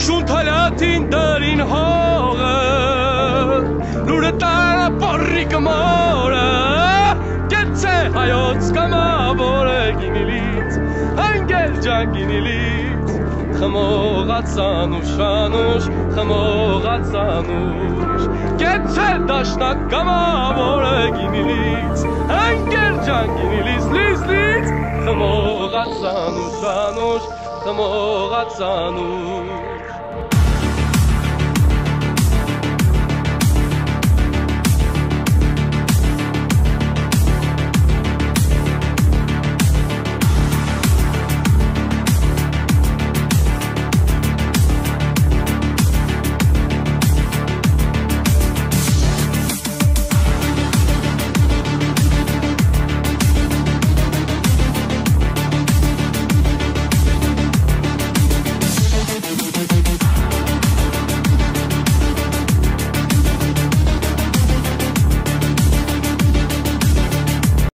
շունթալյատին դարին հողը լուրը տարա պարրի կմորը կեցե հայոց կամավորը գինիլից հանգել ջան գինիլից խմողացան ուշանուշ խմողացանուշ կեցե դաշնակ կամավորը գինիլից հանգել ջան գինիլից լից լից խմողացան ուշանուշ խմողացանուշ